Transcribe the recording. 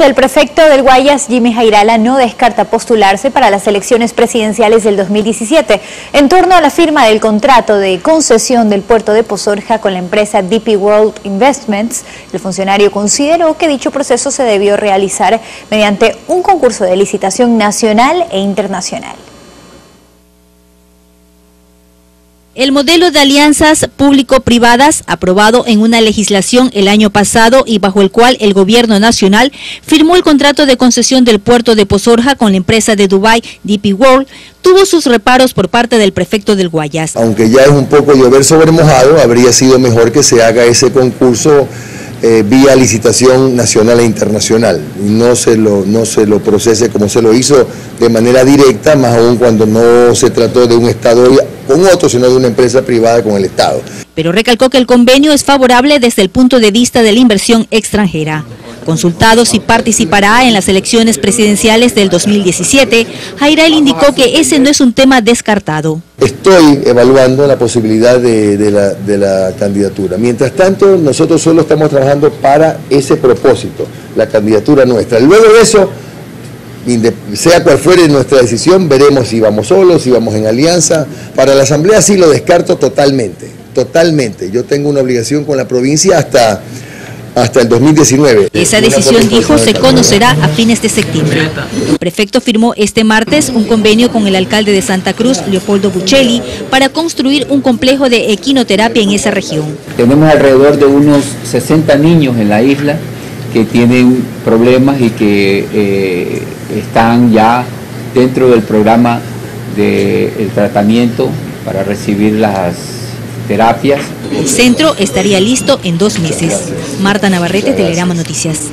El prefecto del Guayas, Jimmy Jairala, no descarta postularse para las elecciones presidenciales del 2017. En torno a la firma del contrato de concesión del puerto de Pozorja con la empresa DP World Investments, el funcionario consideró que dicho proceso se debió realizar mediante un concurso de licitación nacional e internacional. El modelo de alianzas público-privadas, aprobado en una legislación el año pasado y bajo el cual el gobierno nacional firmó el contrato de concesión del puerto de Pozorja con la empresa de Dubai DP World, tuvo sus reparos por parte del prefecto del Guayas. Aunque ya es un poco llover sobre mojado, habría sido mejor que se haga ese concurso eh, vía licitación nacional e internacional no se, lo, no se lo procese como se lo hizo de manera directa, más aún cuando no se trató de un Estado con otro, sino de una empresa privada con el Estado. Pero recalcó que el convenio es favorable desde el punto de vista de la inversión extranjera. Consultado si participará en las elecciones presidenciales del 2017, Jairel indicó que ese no es un tema descartado. Estoy evaluando la posibilidad de, la, de la candidatura. Mientras tanto, nosotros solo estamos trabajando para ese propósito, la candidatura nuestra. Luego de eso, sea cual fuere nuestra decisión, veremos si vamos solos, si vamos en alianza. Para la Asamblea sí lo descarto totalmente, totalmente. Yo tengo una obligación con la provincia hasta, hasta el 2019. Esa decisión, dijo, se conocerá a fines de septiembre. El prefecto firmó este martes un convenio con el alcalde de Santa Cruz, Leopoldo Buccelli, para construir un complejo de equinoterapia en esa región. Tenemos alrededor de unos 60 niños en la isla que tienen problemas y que eh, están ya dentro del programa del tratamiento para recibir las terapias. El centro estaría listo en dos meses. Marta Navarrete, Telegrama Noticias.